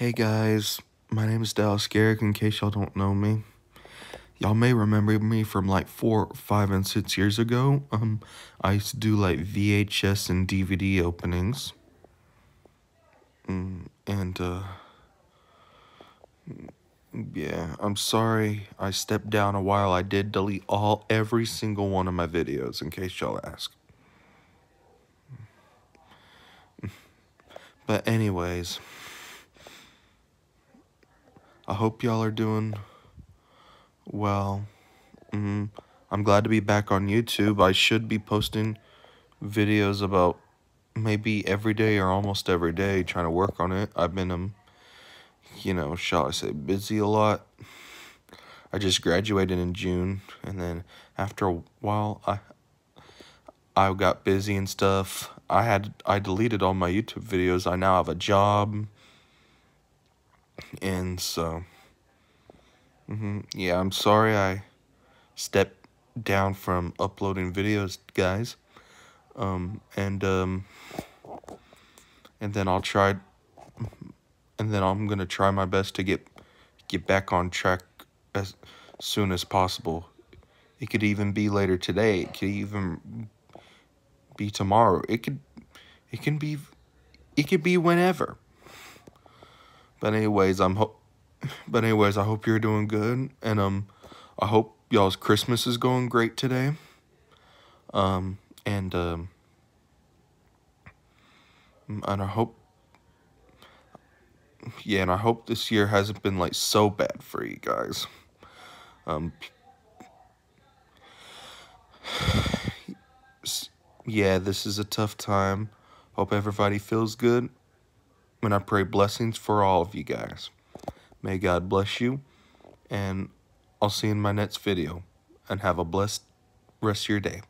Hey guys, my name is Dallas Garrick in case y'all don't know me. Y'all may remember me from like four, five, and six years ago. Um, I used to do like VHS and DVD openings. Mm, and, uh, yeah, I'm sorry I stepped down a while. I did delete all, every single one of my videos in case y'all ask. But anyways, I hope y'all are doing well. Mm, I'm glad to be back on YouTube. I should be posting videos about maybe every day or almost every day, trying to work on it. I've been, um, you know, shall I say, busy a lot. I just graduated in June, and then after a while, I I got busy and stuff. I had I deleted all my YouTube videos. I now have a job. And so mm -hmm, yeah, I'm sorry I stepped down from uploading videos, guys. Um and um and then I'll try and then I'm going to try my best to get get back on track as soon as possible. It could even be later today. It could even be tomorrow. It could it can be it could be whenever. But anyways, I'm hope but anyways, I hope you're doing good and um I hope y'all's Christmas is going great today. Um and um and I hope yeah, and I hope this year hasn't been like so bad for you guys. Um yeah, this is a tough time. Hope everybody feels good. And I pray blessings for all of you guys. May God bless you. And I'll see you in my next video. And have a blessed rest of your day.